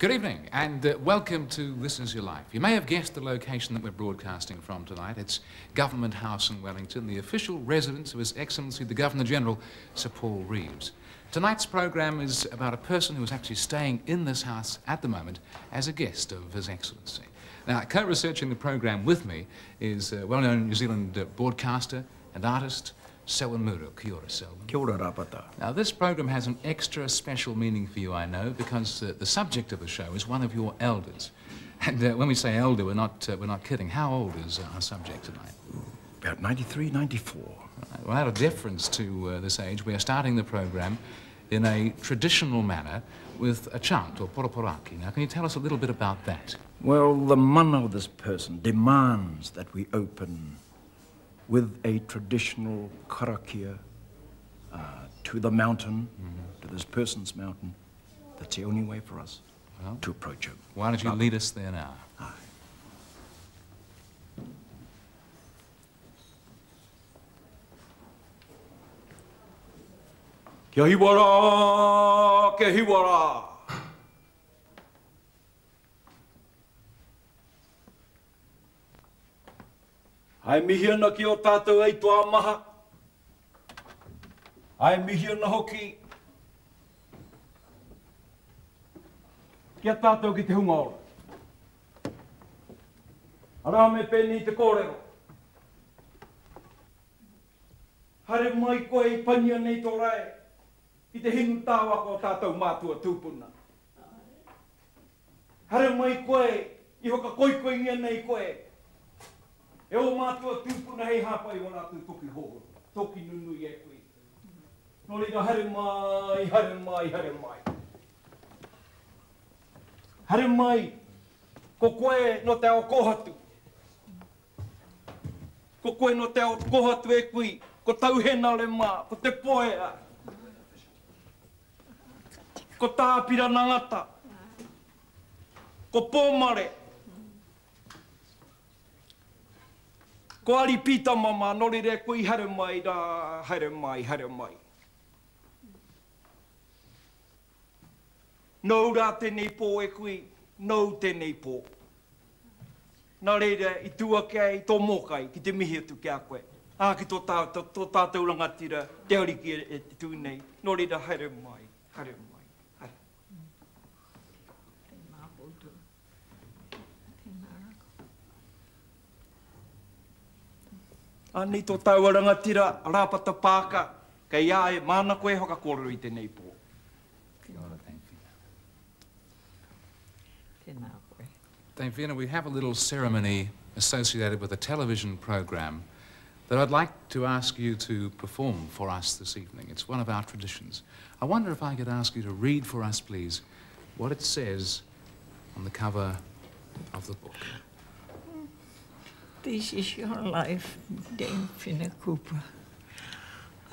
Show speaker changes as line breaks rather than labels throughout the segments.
Good evening, and uh, welcome to This Is Your Life. You may have guessed the location that we're broadcasting from tonight. It's Government House in Wellington, the official residence of His Excellency the Governor-General, Sir Paul Reeves. Tonight's program is about a person who is actually staying in this house at the moment as a guest of His Excellency. Now, co-researching the program with me is uh, well-known New Zealand uh, broadcaster and artist, Selwyn Muru. Kia ora, Selwyn.
Kia ora, Rapata.
Now, this program has an extra special meaning for you, I know, because uh, the subject of the show is one of your elders. And uh, when we say elder, we're not, uh, we're not kidding. How old is our subject tonight?
About 93, 94.
Right. Well, out of deference to uh, this age, we are starting the program in a traditional manner with a chant, or poroporaki. Now, can you tell us a little bit about that?
Well, the mana of this person demands that we open with a traditional karakia uh, to the mountain, mm -hmm. to this person's mountain. That's the only way for us well, to approach him.
Why don't you lead us there now? Aye.
Kia hiwara, kia hiwara. Ai mihi ana ki o tātou ei tō maha. Ai mihi ana hoki. Kia tātou ki te hunga ora. Ara me pēni te kōrero. Hare mai koe i pania nei tō rai. I te hinu tāwa ko tātou mātua tūpuna. Hare mai koe i hoka koikoingia nei koe. E o mātua tūpuna hei hāpai o rātou toki hōro, toki nunu i e koe. Nō rira hare mai, hare mai, hare mai. Hare mai, ko koe no te ao kohatu. Ko koe no te ao kohatu e kui, ko tauhena le mā, ko te poea. Ko tāpira nangata. Ko pōmare. Ko Ko ari pita mama, nore re kui hare mai, rā, hare mai, hare mai. Nau rā tēnei pō e kui, nau tēnei pō. Nā reira, i tua kei, tō mōkai, ki te mihi atu kia koe. Ā, ki tō tātou, tō tātou rangatira, te ariki e, e tūnei. Nō reira, haere mai, haere mai. Ani tō tauaranga tira, rāpata pāka, ka ia e mana koe hoka kōrero i tēnei pō.
Dame Whina, we have a little ceremony associated with a television program that I'd like to ask you to perform for us this evening. It's one of our traditions. I wonder if I could ask you to read for us, please, what it says on the cover of the book.
This is your life, Dame Whina Cooper.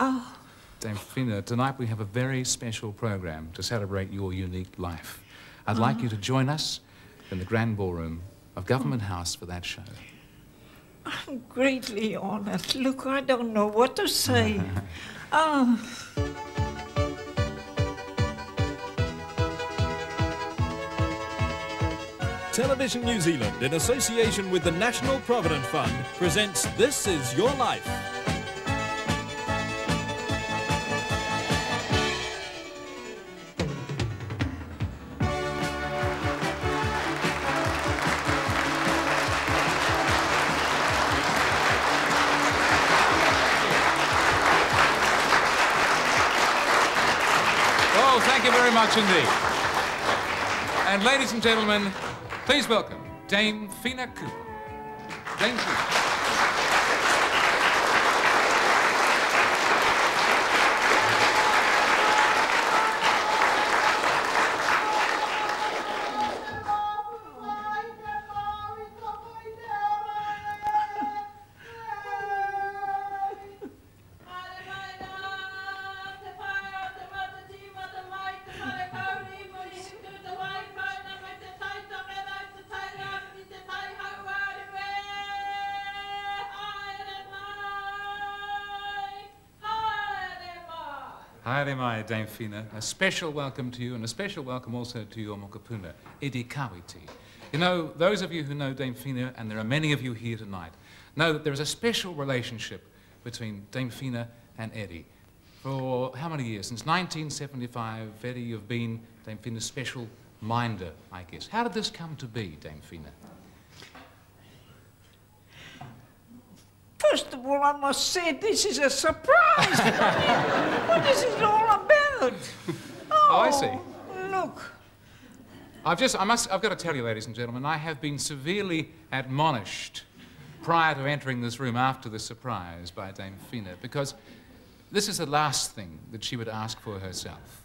Oh.
Dame Whina, tonight we have a very special program to celebrate your unique life. I'd like you to ah. join us in the grand ballroom of Government House for that show.
I'm greatly honored. Look, I don't know what to say. oh.
Television New Zealand, in association with the National Provident Fund, presents This Is Your Life.
Oh, thank you very much indeed. And ladies and gentlemen, Please welcome Dame Whina Cooper. Dame Whina. Dame Whina. A special welcome to you and a special welcome also to your mokopuna, Eddie Kawiti. You know, those of you who know Dame Whina, and there are many of you here tonight, know that there is a special relationship between Dame Whina and Eddie. For how many years? Since 1975, Eddie, you've been Dame Whina's special minder, I guess. How did this come to be, Dame Whina?
First of all, I must say this is a surprise. what is it all about?
Oh, I see.
Look,
I've just, I must, I've got to tell you, ladies and gentlemen, I have been severely admonished prior to entering this room after the surprise by Dame Whina, because this is the last thing that she would ask for herself.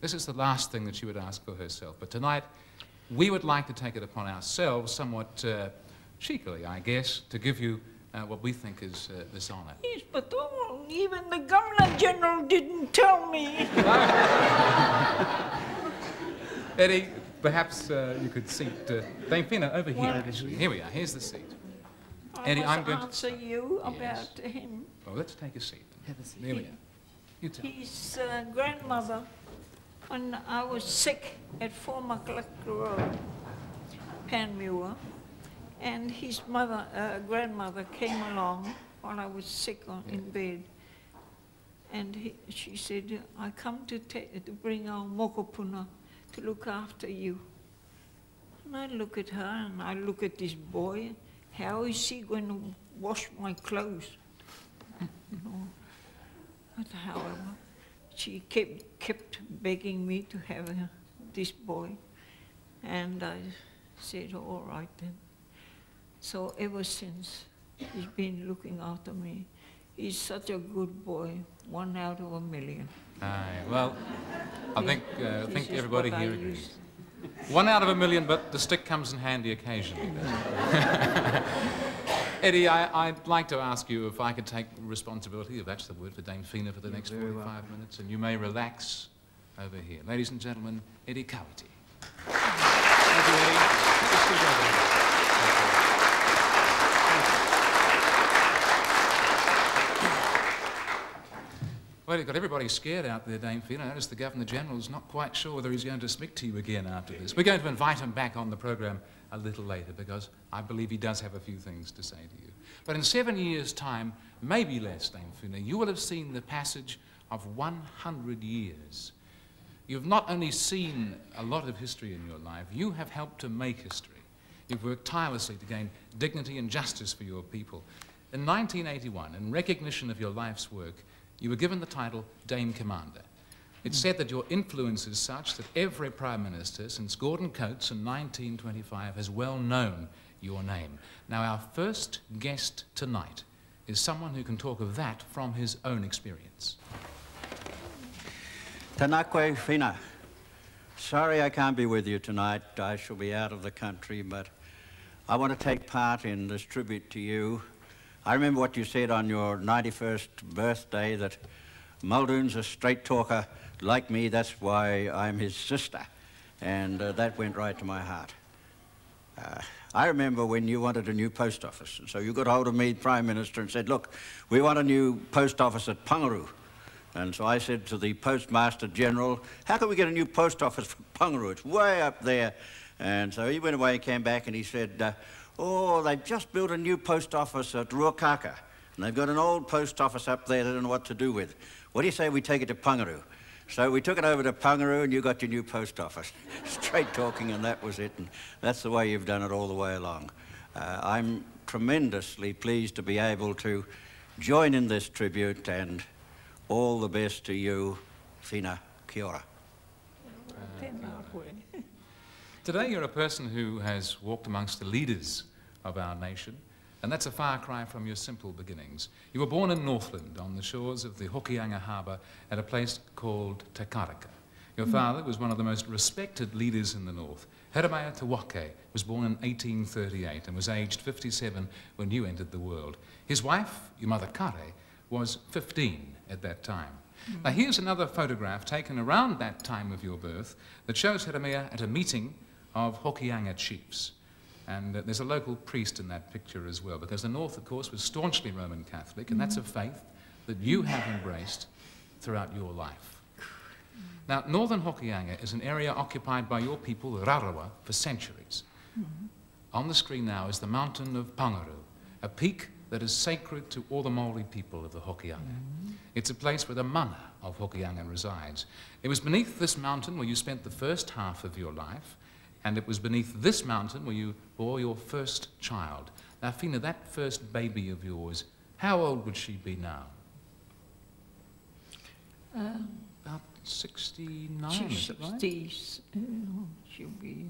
This is the last thing that she would ask for herself. But tonight, we would like to take it upon ourselves, somewhat uh, cheekily, I guess, to give you uh, what we think is uh, this honour.
yes, but oh, even the Governor General didn't tell me.
Eddie, perhaps uh, you could seat uh, Dame Whina over here.
Well-
actually. Here we are. Here's the seat.
I
Eddie, I'm going to-
answer you
Yes.
about him.
Well, let's take a seat. There we are. You tell.
His uh, grandmother, when I was sick at Four Macalaka Road, Panmure, and his mother, uh, grandmother came along while I was sick on, in bed. And he, she said, I come to, to bring our mokopuna to look after you. And I look at her and I look at this boy. How is he going to wash my clothes? You know. But however, she kept, kept begging me to have this boy. And I said, all right then. So ever since, he's been looking after me. He's such a good boy, one out of a million.
Aye, well, I think, uh, I think everybody
what I
here agrees. One out of a million, but the stick comes in handy occasionally. Eddie, I, I'd like to ask you if I could take responsibility, if that's the word, for Dame Whina for the next 45 minutes, and you may relax over here. Ladies and gentlemen, Eddie Kawiti. Thank you, Eddie. Let's speak over here. Well, you've got everybody scared out there, Dame Whina. I notice the Governor General's not quite sure whether he's going to speak to you again after this. We're going to invite him back on the programme a little later because I believe he does have a few things to say to you. But in seven years' time, maybe less, Dame Whina, you will have seen the passage of 100 years. You've not only seen a lot of history in your life, you have helped to make history. You've worked tirelessly to gain dignity and justice for your people. In 1981, in recognition of your life's work, you were given the title Dame Commander. It's said that your influence is such that every Prime Minister since Gordon Coates in 1925 has well known your name. Now, our first guest tonight is someone who can talk of that from his own experience.
Tanakwe Whina. Sorry I can't be with you tonight. I shall be out of the country, but I want to take part in this tribute to you. I remember what you said on your 91st birthday that Muldoon's a straight talker like me, that's why I'm his sister. And uh, that went right to my heart. Uh, I remember when you wanted a new post office. And so you got hold of me, Prime Minister, and said, look, we want a new post office at Panguru. And so I said to the Postmaster General, how can we get a new post office for Panguru? It's way up there. And so he went away came back and he said, uh, oh, they've just built a new post office at Ruakaka. And they've got an old post office up there they don't know what to do with. What do you say we take it to Panguru? So we took it over to Panguru and you got your new post office. Straight talking and that was it. And that's the way you've done it all the way along. Uh, I'm tremendously pleased to be able to join in this tribute and all the best to you, Whina. Kia ora.
Today, you're a person who has walked amongst the leaders of our nation, and that's a far cry from your simple beginnings. You were born in Northland on the shores of the Hokianga Harbour at a place called Te Karaka. Your hmm. father was one of the most respected leaders in the north. Jeremiah Te Wake was born in 1838 and was aged 57 when you entered the world. His wife, your mother Kare, was 15 at that time. Hmm. Now, here's another photograph taken around that time of your birth that shows Jeremiah at a meeting of Hokianga chiefs. And uh, there's a local priest in that picture as well, because the North, of course, was staunchly Roman Catholic, and that's a mm-hmm. faith that you have embraced throughout your life. Now, northern Hokianga is an area occupied by your people, the Rarawa, for centuries. Mm-hmm. On the screen now is the mountain of Panguru, a peak that is sacred to all the Maori people of the Hokianga. Mm-hmm. It's a place where the mana of Hokianga resides. It was beneath this mountain where you spent the first half of your life, and it was beneath this mountain where you bore your first child. Now, Whina, that first baby of yours, how old would she be now? About 69, is it right?
60s, uh, she'll be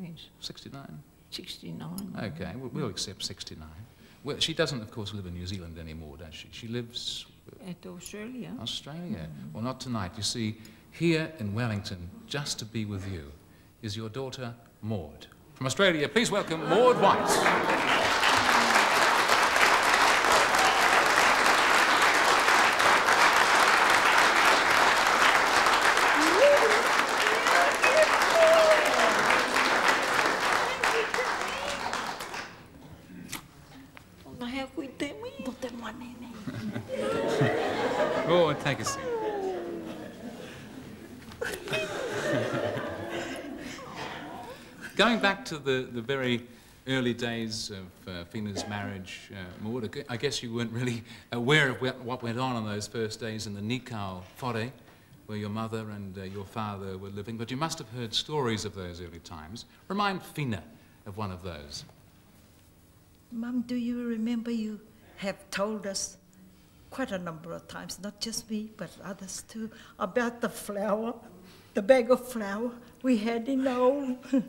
yes,
69?
69.
Okay, we'll, we'll accept 69. Well, she doesn't, of course, live in New Zealand anymore, does she? She lives
At Australia.
Australia. Well, not tonight. You see, here in Wellington, just to be with you, is your daughter, Maud. From Australia, please welcome Maud White.
Ona hea koe te mi.
No te manene.
Maud, take a seat. Going back to the, the very early days of uh, Whina's marriage, uh, Maud, I guess you weren't really aware of what went on in those first days in the Nikau Whare, where your mother and uh, your father were living, but you must have heard stories of those early times. Remind Whina of one of those.
Mum, do you remember you have told us quite a number of times, not just me, but others too, about the flour, the bag of flour we had in our old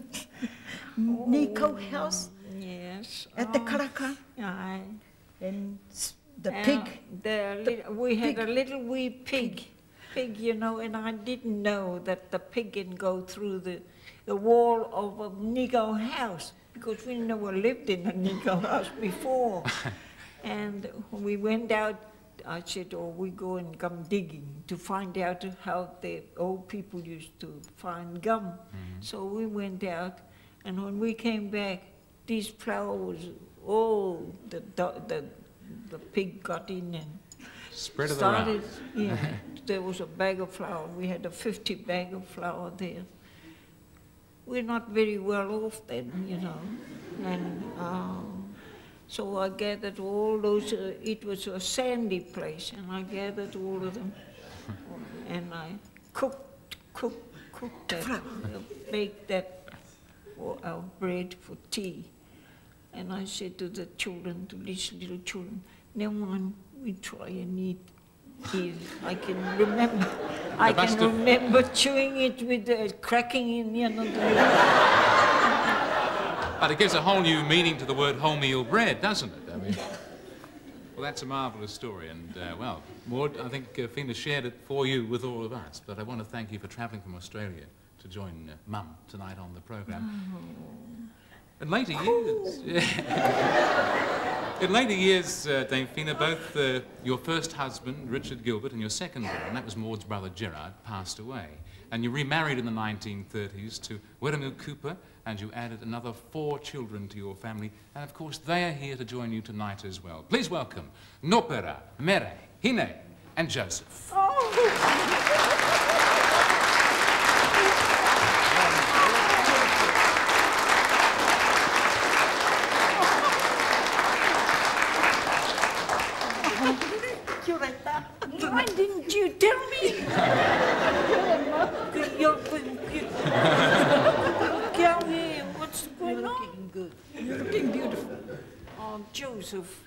nikau house
Yes.
at the
oh,
Karaka
Aye.
and the
Uh,
pig.
the lit- we had a little wee pig, pig, you know, and I didn't know that the pig can go through the, the wall of a nikau house because we never lived in a nikau house before. and we went out, I said, oh, we go and come digging to find out how the old people used to find gum. So we went out, and when we came back, these flowers, oh, the, the, the pig got in and
Spread
started, yeah, there was a bag of flour. We had a 50 bag of flour there. We're not very well off then, you know. And um, so I gathered all those, uh, it was a sandy place, and I gathered all of them. and I cooked, cooked, cooked that, uh, baked that for our bread for tea. And I said to the children, to these little children, now on, we try and eat it. I can remember, I can remember chewing it with the cracking in, you know, the,
But it gives a whole new meaning to the word wholemeal bread, doesn't it? I mean, well, that's a marvellous story. And, uh, well, Maud, I think uh, Whina shared it for you with all of us. But I want to thank you for travelling from Australia to join uh, Mum tonight on the programme. In later years, in later years, uh, Dame Whina, both uh, your first husband, Richard Gilbert, and your second born, that was Maud's brother Gerard, passed away. And you remarried in the 1930s to Wiremu Cooper, and you added another four children to your family. And of course, they are here to join you tonight as well. Please welcome Nopera, Mere, Hine, and Joseph.
Why oh didn't you tell me? You're, you, Kelly, what's going on?
Looking good. You're looking beautiful.
Oh, Joseph.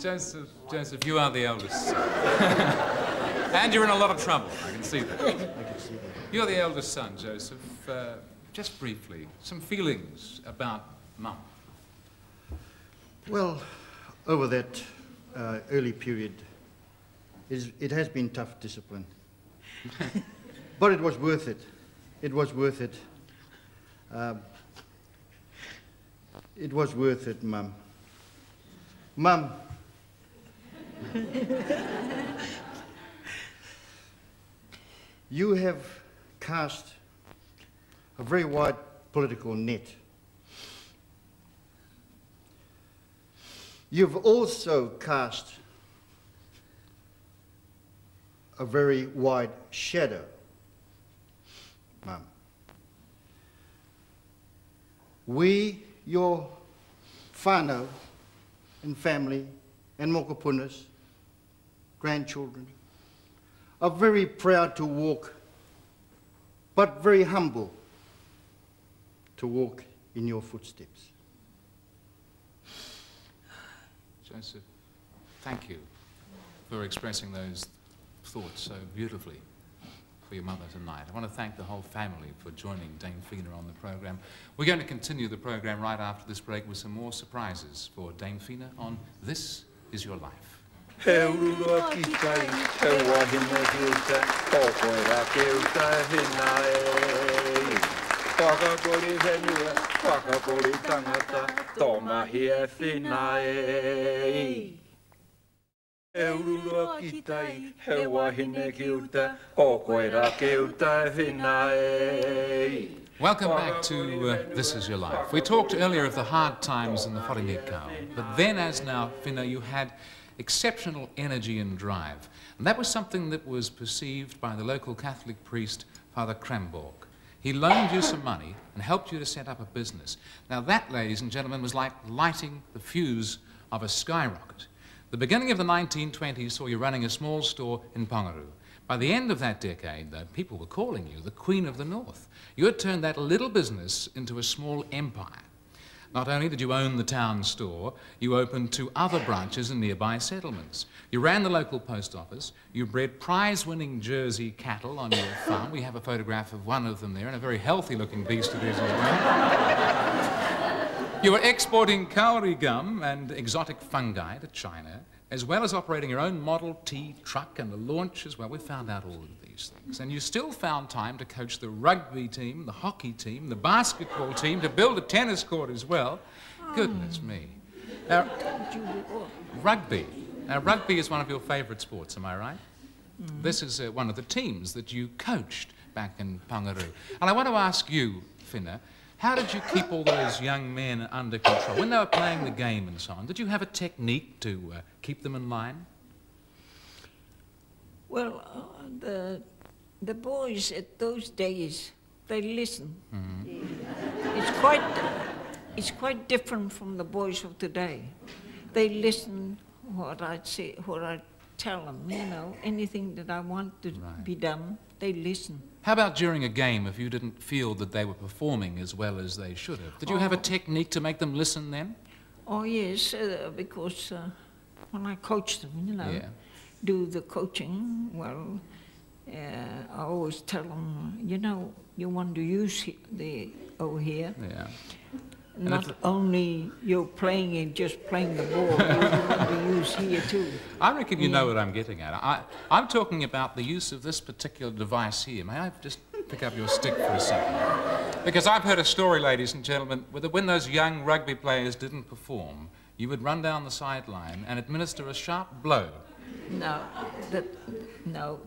Joseph, Joseph, you are the eldest. and you're in a lot of trouble, I can see that. You're the eldest son, Joseph. Uh, just briefly, some feelings about Mum.
Well, over that uh, early period, it, is, it has been tough discipline. but it was worth it. It was worth it. Um, it was worth it, Mum. Mum. you have cast a very wide political net. You've also cast a very wide shadow, Mum. We, your whānau and family and mokopunas, grandchildren, are very proud to walk, but very humble to walk in your footsteps.
Joseph, thank you for expressing those thoughts so beautifully for your mother tonight. I want to thank the whole family for joining Dame Whina on the programme. We're going to continue the programme right after this break with some more surprises for Dame Whina on This Is Your Life.
He urua ki tai, he wahine kiuta, kokoera kiuta hina e. Whakapori whenua, whakapori tangata, tō mahi e whina. He urua ki tai, he wahine kiuta, kokoera kiuta hina.
Welcome back to uh, This Is Your Life. We talked earlier of the hard times in the Wharingekau, but then as now, Whina, you had exceptional energy and drive. And that was something that was perceived by the local Catholic priest, Father Kreymborg. He loaned you some money and helped you to set up a business. Now that, ladies and gentlemen, was like lighting the fuse of a skyrocket. The beginning of the 1920s saw you running a small store in Panguru. By the end of that decade, though, people were calling you the Queen of the North. You had turned that little business into a small empire. Not only did you own the town store, you opened two other branches in nearby settlements. You ran the local post office, you bred prize-winning Jersey cattle on your farm. We have a photograph of one of them there, and a very healthy-looking beast it is as well. You were exporting kauri gum and exotic fungi to China, as well as operating your own Model T truck and a launch as well. We found out all of these things. And you still found time to coach the rugby team, the hockey team, the basketball team, to build a tennis court as well. Goodness me. Now, rugby. Now, rugby is one of your favourite sports, am I right? This is uh, one of the teams that you coached back in Panguru. And I want to ask you, Whina, how did you keep all those young men under control? When they were playing the game and so on, did you have a technique to uh, keep them in line?
Well, uh, the, the boys at those days, they listen. It's quite, it's quite different from the boys of today. They listen what I say, what I tell them, you know, anything that I want to
Right.
be done, they listen.
How about during a game if you didn't feel that they were performing as well as they should have? Did you have a technique to make them listen then?
Oh yes, uh, because uh, when I coach them, you know,
Yeah.
do the coaching, well, uh, I always tell them, you know, you want to use the over here,
Yeah.
Not only you're playing and just playing the ball, you use here too.
I reckon you know what I'm getting at. I, I'm talking about the use of this particular device here. May I just pick up your stick for a second? Because I've heard a story, ladies and gentlemen, where when those young rugby players didn't perform, you would run down the sideline and administer a sharp blow.
No, that, no,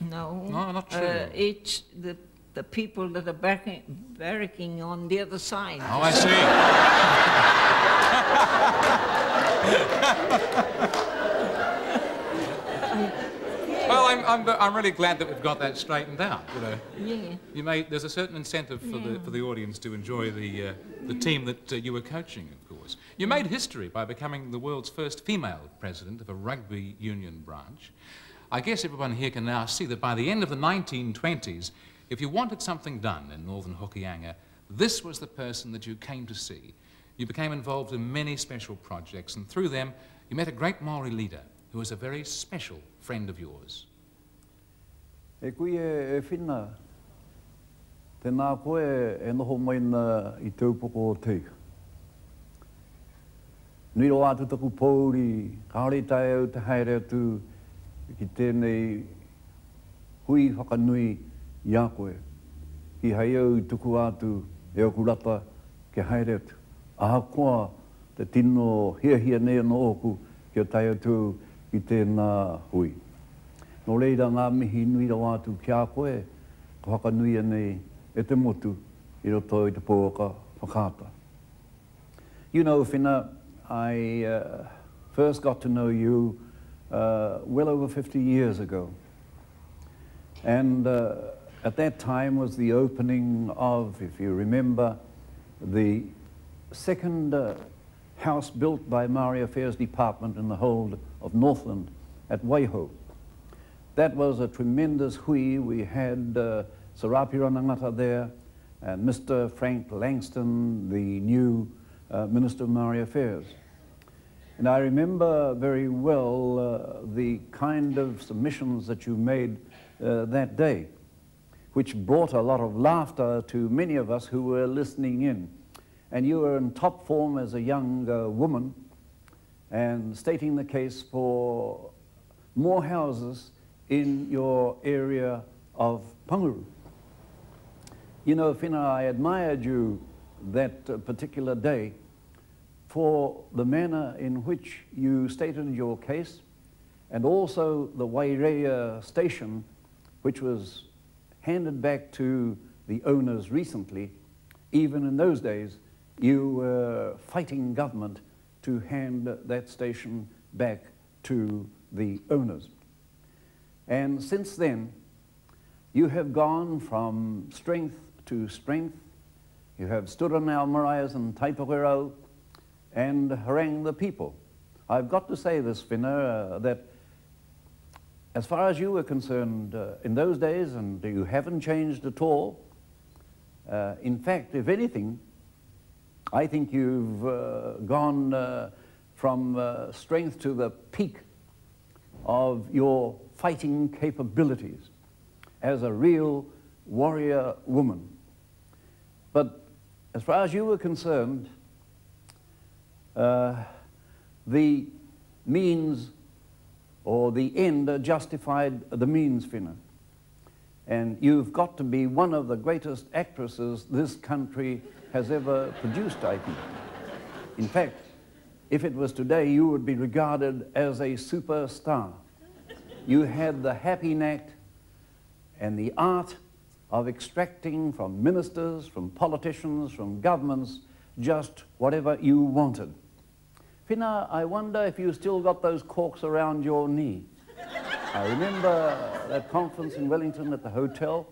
no.
No, not true.
Uh, it's the the people that are barracking, barracking on the other side.
Oh, I see. well, I'm, I'm, I'm really glad that we've got that straightened out, you know.
Yeah.
You may, there's a certain incentive for, the, for the audience to enjoy the, uh, the team that uh, you were coaching, of course. You made history by becoming the world's first female president of a rugby union branch. I guess everyone here can now see that by the end of the 1920s, if you wanted something done in northern Hokianga, this was the person that you came to see. You became involved in many special projects, and through them, you met a great Maori leader who was a very special friend of yours.
E kui e, e whina, tēnā koe e noho mai na i taupoko o tei. Nui ro atu taku pōuri, kaore tae au te haere atu ki tēnei hui whakanui i a koe. Ki hei au tuku atu e o rapa ke haere atu. Aha koa te tino hia hia nea no oku ki o tai atu i tēnā hui. Nō reira ngā mihi nui rau atu ki a koe, ka whakanui nei e te motu i roto i te pōka whakata. You know, Fina, I uh, first got to know you uh, well over 50 years ago And uh, at that time was the opening of, if you remember, the second uh, house built by Maori Affairs Department in the hold of Northland at Waiho. That was a tremendous hui. We had uh, Sir Apirana Ngata there and Mr. Frank Langstone, the new uh, Minister of Maori Affairs. And I remember very well uh, the kind of submissions that you made uh, that day, which brought a lot of laughter to many of us who were listening in. And you were in top form as a young uh, woman and stating the case for more houses in your area of Panguru. You know, Whina, I admired you that uh, particular day for the manner in which you stated your case and also the Wairea station, which was handed back to the owners recently. Even in those days, you were fighting government to hand that station back to the owners. And since then, you have gone from strength to strength. You have stood on marias and Taipawero and harangued the people. I've got to say this, Whina, uh, that as far as you were concerned uh, in those days, and you haven't changed at all, uh, in fact, if anything, I think you've uh, gone uh, from uh, strength to the peak of your fighting capabilities as a real warrior woman. But as far as you were concerned, uh, the means or the end justified the means, Whina. And you've got to be one of the greatest actresses this country has ever produced, I think. In fact, if it was today, you would be regarded as a superstar. You had the happy knack and the art of extracting from ministers, from politicians, from governments, just whatever you wanted. Whina, I wonder if you still got those corks around your knee. I remember that conference in Wellington at the hotel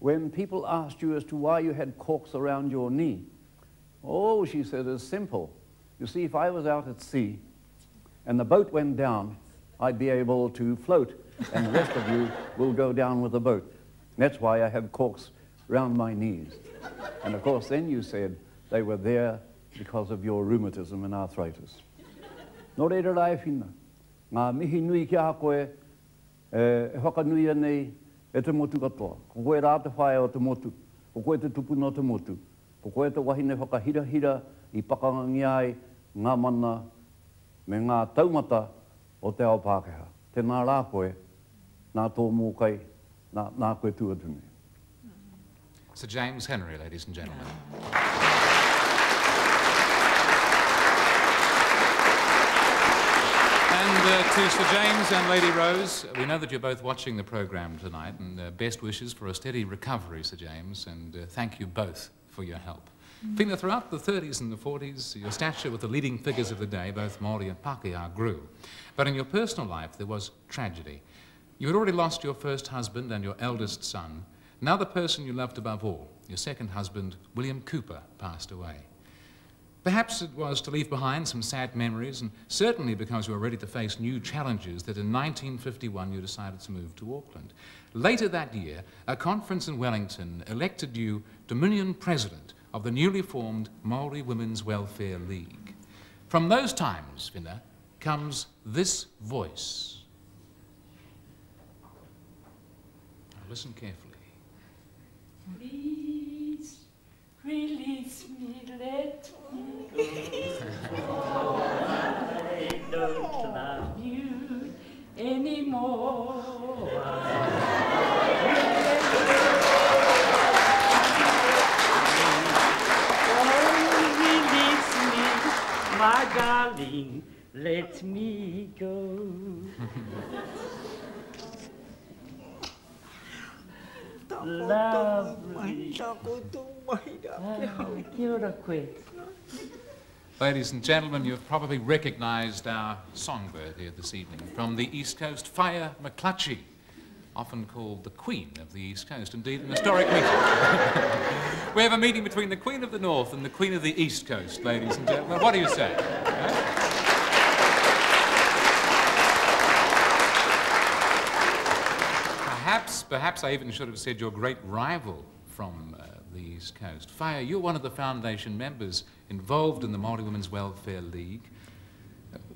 when people asked you as to why you had corks around your knee. Oh, she said, it's simple. You see, if I was out at sea and the boat went down, I'd be able to float, and the rest of you will go down with the boat. That's why I have corks round my knees. And of course, then you said they were there because of your rheumatism and arthritis. No reira rai whina. Ngā mihi nui ki a koe, e, e whakanui nei e te motu katoa. Ko koe rā te whae o te motu. Ko koe te tupu no te motu. Ko koe te wahine whakahira hira i pakangangi ai ngā mana me ngā taumata o te ao Pākehā. Tēnā rā koe, nā tō mōkai, nā, nā koe tuatune.
Sir James Henry, ladies and gentlemen. And uh, to Sir James and Lady Rose, we know that you're both watching the programme tonight, and uh, best wishes for a steady recovery, Sir James, and uh, thank you both for your help. Mm. Whina, throughout the 30s and the 40s, your stature with the leading figures of the day, both Māori and Pākehā, grew. But in your personal life, there was tragedy. You had already lost your first husband and your eldest son. Now the person you loved above all, your second husband, William Cooper, passed away. Perhaps it was to leave behind some sad memories, and certainly because you were ready to face new challenges that in 1951 you decided to move to Auckland. Later that year, a conference in Wellington elected you Dominion President of the newly formed Maori Women's Welfare League. From those times, Whina, comes this voice. Now listen carefully.
Release me, let me go. I don't love you anymore. Release me, my darling, let me go.
Ladies and gentlemen, you've probably recognized our songbird here this evening from the East Coast, Fire McClutchy. often called the Queen of the East Coast. Indeed, an historic meeting. we have a meeting between the Queen of the North and the Queen of the East Coast, ladies and gentlemen. What do you say? Perhaps, perhaps I even should have said your great rival from uh, the East Coast. Fire, you're one of the foundation members involved in the Māori Women's Welfare League.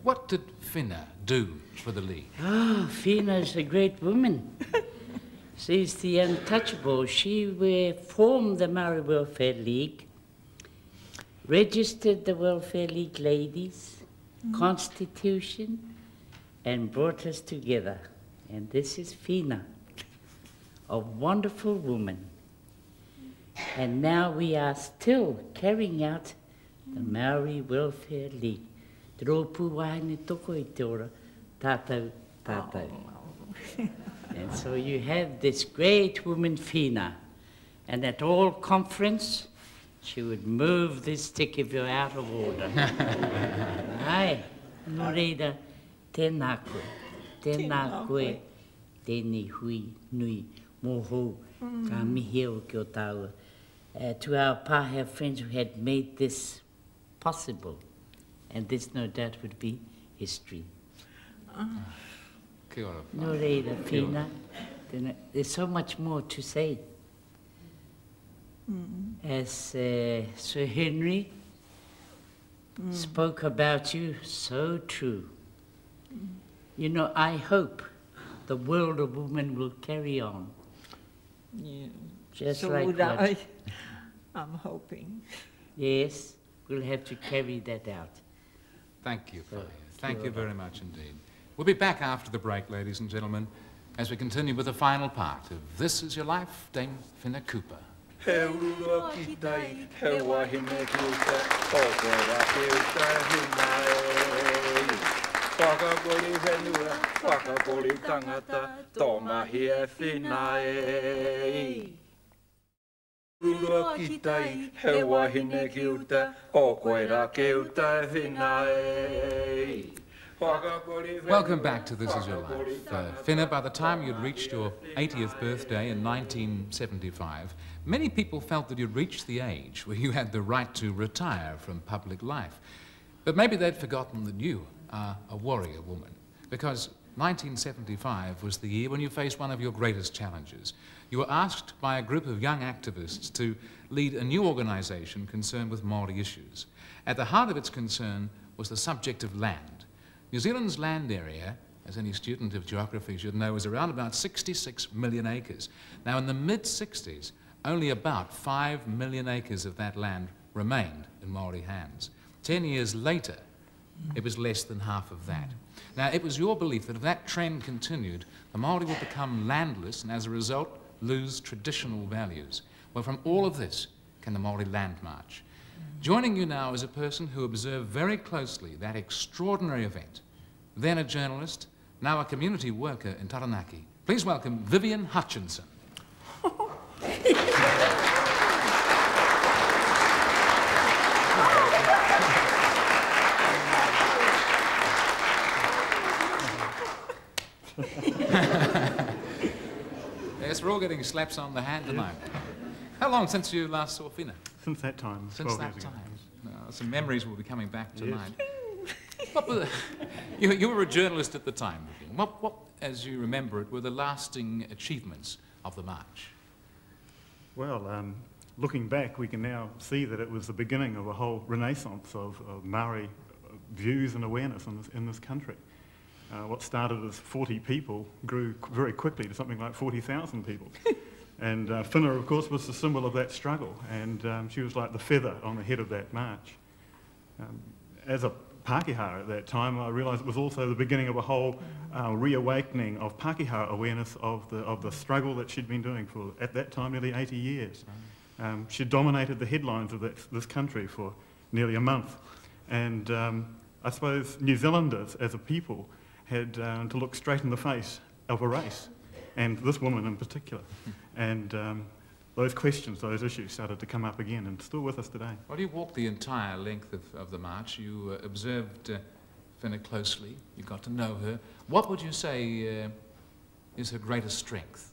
What did Whina do for the league?
Oh, Whina's a great woman. She's the untouchable. She formed the Maori Welfare League, registered the Welfare League ladies, constitution, and brought us together. And this is Whina, a wonderful woman. And now we are still carrying out the Maori Welfare League. Te rōpū wāhine toko i te ora, tātou, tātou. And so you have this great woman, Whina, and at all conference, she would move this stick if you're out of order. Ai, no reira, tēnā koe, tēnā koe, tēnei hui, nui, mōhou, ka mihi o ki o tāua. Uh, to our Pāhea friends who had made this possible, and this no doubt would be history.
Kia.
No reira, Whina. Tēnā- There's so much more to say. As uh, Sir Henare spoke about you, so true. You know, I hope the world of women will carry on.
Yeah.
Just
so
like
would
what-
I. I'm hoping.
Yes, we'll have to carry that out.
Thank you,
So,
Thank you very much indeed. We'll be back after the break, ladies and gentlemen, as we continue with the final part of This Is Your Life, Dame Whina Cooper.
He wahine o.
Welcome back to This Is Your Life. Uh, Whina, by the time you'd reached your 80th birthday in 1975, many people felt that you'd reached the age where you had the right to retire from public life. But maybe they'd forgotten that you a warrior woman, because 1975 was the year when you faced one of your greatest challenges. You were asked by a group of young activists to lead a new organisation concerned with Māori issues. At the heart of its concern was the subject of land. New Zealand's land area, as any student of geography should know, is around about 66 million acres. Now, in the mid 60s, only about 5 million acres of that land remained in Maori hands. Ten years later, it was less than half of that. Now, it was your belief that if that trend continued, the Maori would become landless and as a result lose traditional values. Well, from all of this came the Maori Land March. Joining you now is a person who observed very closely that extraordinary event. Then a journalist, now a community worker in Taranaki. Please welcome Vivian Hutchinson. yes, we're all getting slaps on the hand tonight. How long since you last saw Whina?
Since that time,
Since that time. No, some memories will be coming back tonight. what were the, you, you were a journalist at the time. What, what, as you remember it, were the lasting achievements of the march?
Well, um, looking back, we can now see that it was the beginning of a whole renaissance of, of Maori views and awareness in this, in this country. Uh, what started as 40 people grew very quickly to something like 40,000 people. and uh, Whina, of course, was the symbol of that struggle, and um, she was like the feather on the head of that march. Um, as a Pākehā at that time, I realised it was also the beginning of a whole uh, reawakening of Pākehā awareness of the, of the struggle that she'd been doing for, at that time, nearly 80 years. Um, she dominated the headlines of that, this country for nearly a month. And um, I suppose New Zealanders, as a people, had uh, to look straight in the face of a race, and this woman in particular. And um, those questions, those issues started to come up again, and still with us today.
Well, you walked the entire length of, of the march. You uh, observed uh, Whina closely. You got to know her. What would you say uh, is her greatest strength?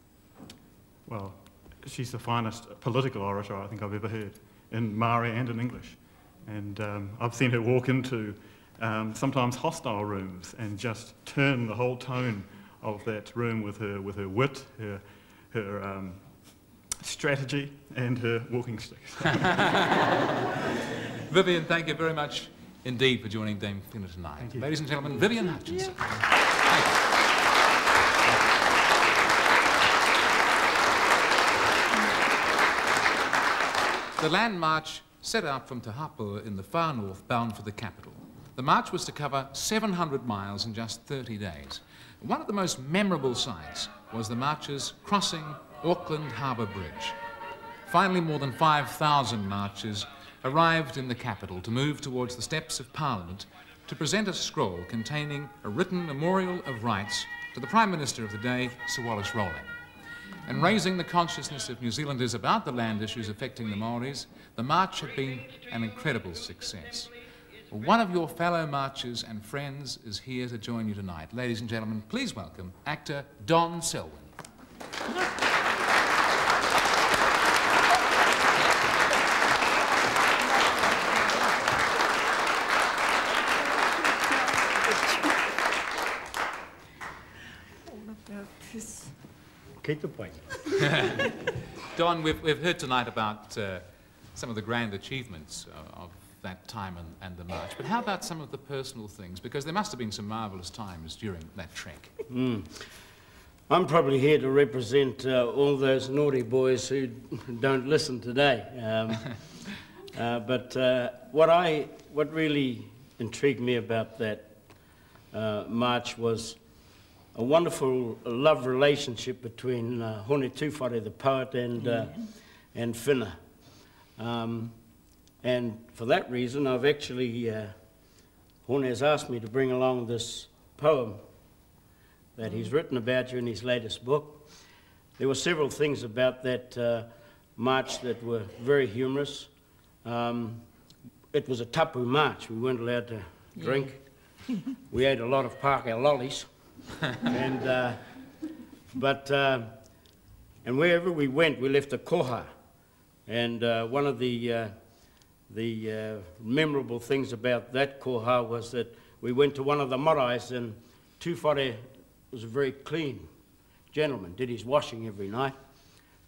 Well, she's the finest political orator I think I've ever heard in Maori and in English. And um, I've seen her walk into um, sometimes hostile rooms and just turn the whole tone of that room with her, with her wit, her, her um, strategy, and her walking sticks.
Vivian, thank you very much indeed for joining Dame Whina tonight. Ladies and gentlemen, Vivian Hutchinson. The land march set out from Te Hapua in the far north, bound for the capital. The march was to cover 700 miles in just 30 days. One of the most memorable sights was the marchers crossing Auckland Harbour Bridge. Finally, more than 5,000 marchers arrived in the capital to move towards the steps of Parliament to present a scroll containing a written memorial of rights to the Prime Minister of the day, Sir Wallace Rowling. And raising the consciousness of New Zealanders about the land issues affecting the Maoris, the march had been an incredible success. One of your fellow marchers and friends is here to join you tonight. Ladies and gentlemen, please welcome actor Don Selwyn.
Keep the point.
Don, we've, we've heard tonight about uh, some of the grand achievements uh, of that time and, and the march, but how about some of the personal things? Because there must have been some marvellous times during that trek.
Mm. I'm probably here to represent uh, all those naughty boys who don't listen today. Um, uh, but uh, what, I, what really intrigued me about that uh, march was a wonderful love relationship between uh, Hone Tūwhare, the poet, and, uh, and Whina. Um, and for that reason, I've actually, uh, has asked me to bring along this poem that he's written about you in his latest book. There were several things about that uh, march that were very humorous. Um, it was a tapu march. We weren't allowed to drink. Yeah. we ate a lot of Pākehā lollies. and, uh, but, uh, and wherever we went, we left a koha. And uh, one of the, uh, the uh, memorable things about that koha was that we went to one of the maraes and Tūwhare was a very clean gentleman, did his washing every night.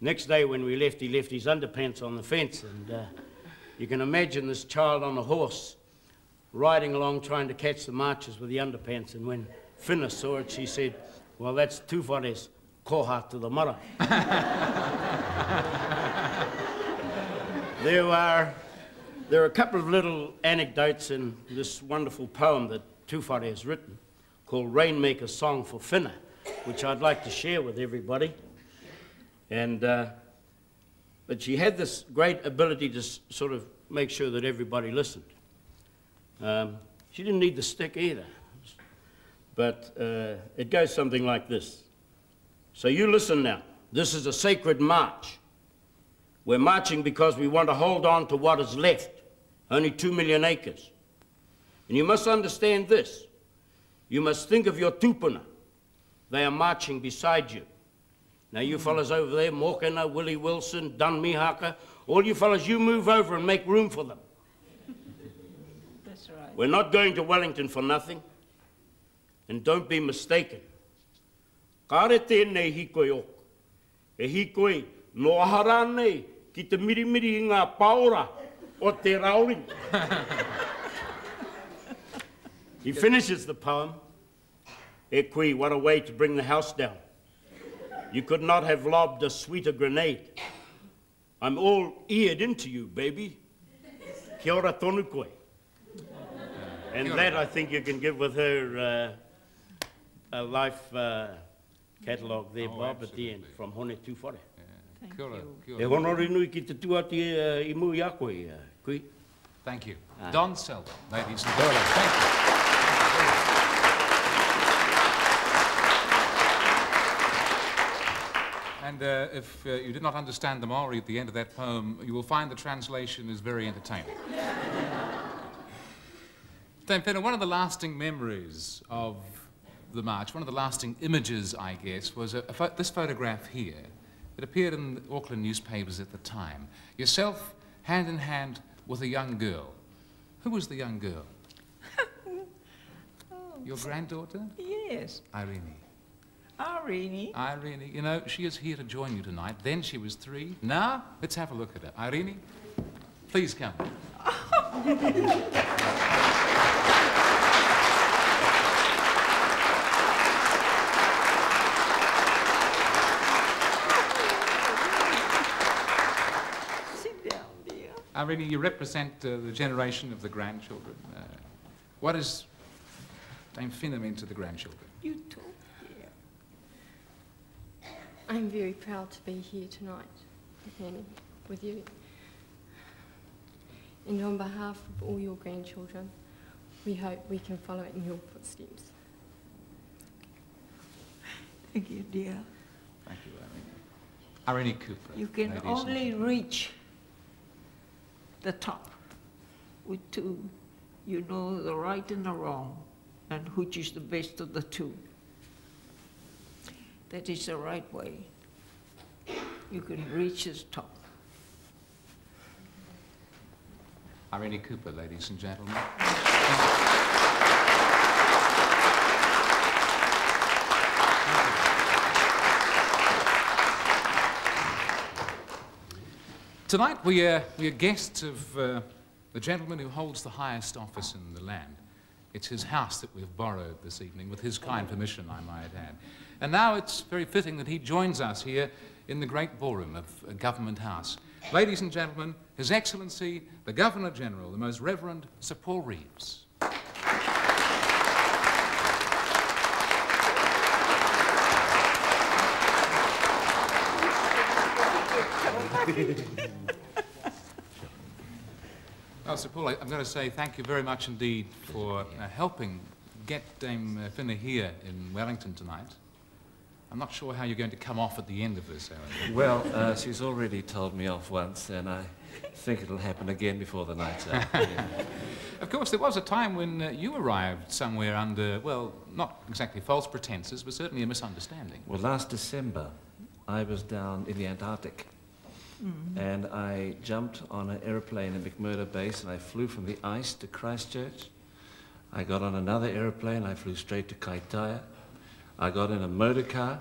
Next day when we left, he left his underpants on the fence. And uh, you can imagine this child on a horse riding along trying to catch the marchers with the underpants. And when Whina saw it, she said, well, that's Tūwhare's koha to the mara. there are there are a couple of little anecdotes in this wonderful poem that Tūwhare has written called Rainmaker's Song for Whina, which I'd like to share with everybody. And, uh, but she had this great ability to sort of make sure that everybody listened. Um, she didn't need the stick either. But uh, it goes something like this. So you listen now. This is a sacred march. We're marching because we want to hold on to what is left, only two million acres. And you must understand this. You must think of your tupuna. They are marching beside you. Now you fellas over there, Mokena, Willie Wilson, Dun Mihaka, all you fellas, you move over and make room for them.
That's right.
We're not going to Wellington for nothing. And don't be mistaken. Kāre tēnei hikoi oku. E hikoi no ahara nei ki te mirimiri i ngā paora o te rauring. he finishes the poem. E kui, what a way to bring the house down. You could not have lobbed a sweeter grenade. I'm all eared into you, baby. Kia ora tonu koe. And that I think you can give with her uh, a life uh, catalogue there, oh, Bob, at the end, from Hone Tūwhare.
Thank kia ora,
kia ora. E honori nui ki te tuati uh, i mui a koe, uh,
Thank you. Ah. Don Selwyn, ladies and gentlemen. Thank you. And uh, if uh, you did not understand the Maori at the end of that poem, you will find the translation is very entertaining. Dame Whina, one of the lasting memories of the march, one of the lasting images, I guess, was a, a this photograph here. It appeared in the Auckland newspapers at the time. Yourself, hand in hand with a young girl. Who was the young girl? Oh. Your granddaughter?
Yes,
Irene.
Irene.
Irene, you know, she is here to join you tonight. Then she was three. Now, let's have a look at her. Irene, please come.
Sit down, dear.
Irene, you represent uh, the generation of the grandchildren. Uh, what does Dame Whina mean to the grandchildren?
You talk, dear.
I'm very proud to be here tonight and with you. And on behalf of all your grandchildren, we hope we can follow in your footsteps.
Thank you, dear.
Thank you, Irene. Irene Cooper.
You can only reach the top with two. You know the right and the wrong, and which is the best of the two. That is the right way. You can reach the top.
Irene Cooper, ladies and gentlemen. Tonight we are, we are guests of uh, the gentleman who holds the highest office in the land. It's his house that we've borrowed this evening, with his kind permission, I might add. And now it's very fitting that he joins us here in the great ballroom of Government House. Ladies and gentlemen, His Excellency, the Governor General, the Most Reverend Sir Paul Reeves. Well, Sir Paul, I- I'm going to say thank you very much indeed for uh, helping get Dame uh, Whina here in Wellington tonight. I'm not sure how you're going to come off at the end of this.
Well, uh, she's already told me off once, and I think it'll happen again before the night's out. Yeah.
Of course, there was a time when uh, you arrived somewhere under, well, not exactly false pretenses, but certainly a misunderstanding.
Well, last December, I was down in the Antarctic, and I jumped on an aeroplane in McMurdo Base, and I flew from the ice to Christchurch. I got on another aeroplane, I flew straight to Kaitaia. I got in a motor car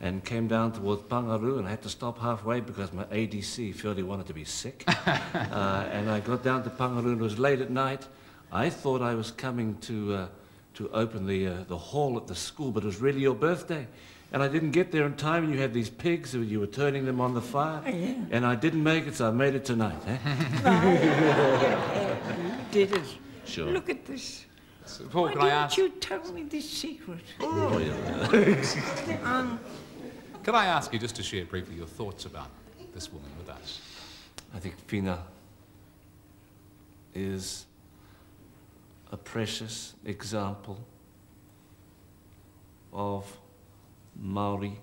and came down towards Panguru, and I had to stop halfway because my ADC felt he wanted to be sick. uh, and I got down to Panguru, and it was late at night. I thought I was coming to, uh, to open the, uh, the hall at the school, but it was really your birthday. And I didn't get there in time, and you had these pigs, and you were turning them on the fire.
Yeah.
And I didn't make it, so I made it tonight. Eh?
You did it.
Sure.
Look at this.
Sir Paul,
Why
can
didn't
ask,
you tell me this secret?
Oh, yeah.
Um,
can I ask you just to share briefly your thoughts about this woman with us?
I think Whina is a precious example of Maori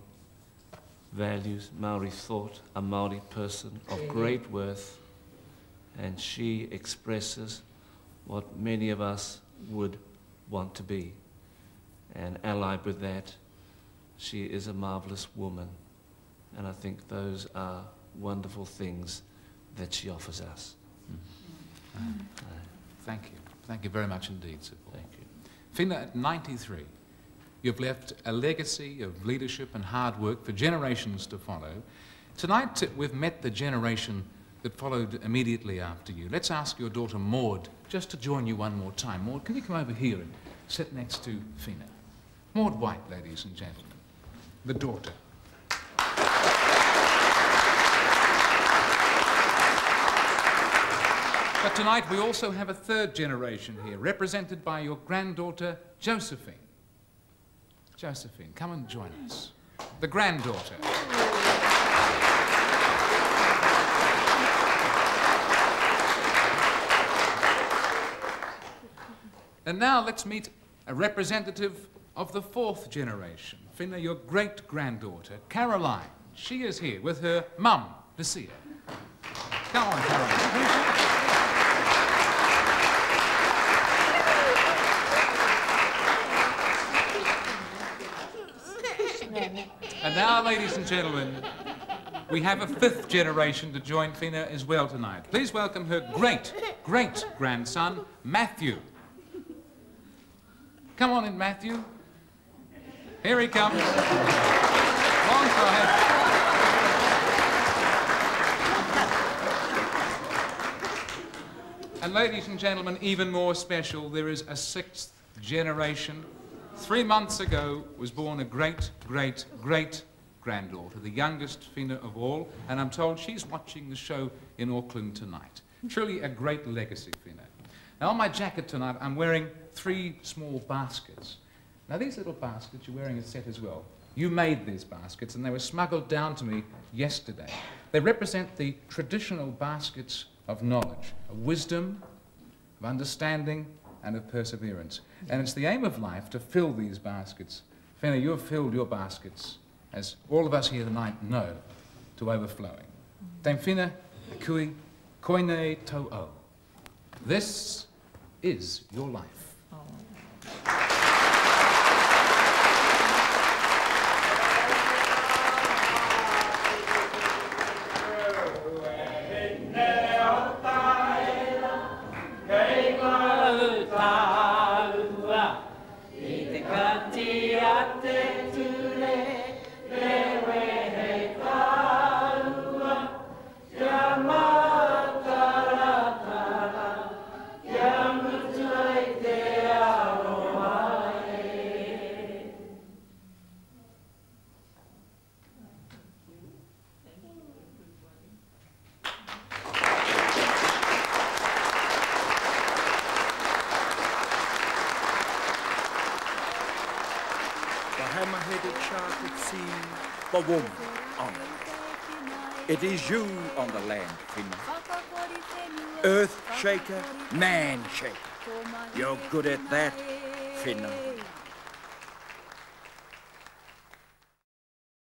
values, Maori thought, a Maori person of great worth, and she expresses what many of us would want to be. And allied with that, she is a marvelous woman, and I think those are wonderful things that she offers us. Mm. Mm.
Thank you. Thank you very much indeed, Sir Paul.
Thank you.
Whina, at 93, you've left a legacy of leadership and hard work for generations to follow. Tonight, we've met the generation that followed immediately after you. Let's ask your daughter Maud just to join you one more time. Maud, can you come over here and sit next to Whina? Maud White, ladies and gentlemen, the daughter. But tonight we also have a third generation here, represented by your granddaughter, Josephine. Josephine, come and join us. The granddaughter. And now let's meet a representative of the fourth generation. Whina, your great granddaughter, Caroline. She is here with her mum, Lucia. Come on, Caroline. now, ladies and gentlemen, we have a fifth generation to join Whina as well tonight. Please welcome her great, great grandson, Matthew. Come on in, Matthew. Here he comes. Long time. And ladies and gentlemen, even more special, there is a sixth generation. Three months ago was born a great, great, great granddaughter, the youngest Whina of all, and I'm told she's watching the show in Auckland tonight. Truly a great legacy, Whina. Now on my jacket tonight, I'm wearing three small baskets. Now these little baskets, you're wearing a set as well. You made these baskets and they were smuggled down to me yesterday. They represent the traditional baskets of knowledge, of wisdom, of understanding, and of perseverance. And it's the aim of life to fill these baskets. Whina, you have filled your baskets, as all of us here tonight know, to overflowing. Dame Whina, kui, koine to o. This is your life.
Oh. It is you on the land, Whina. Earth shaker, man shaker. You're good at that, Whina.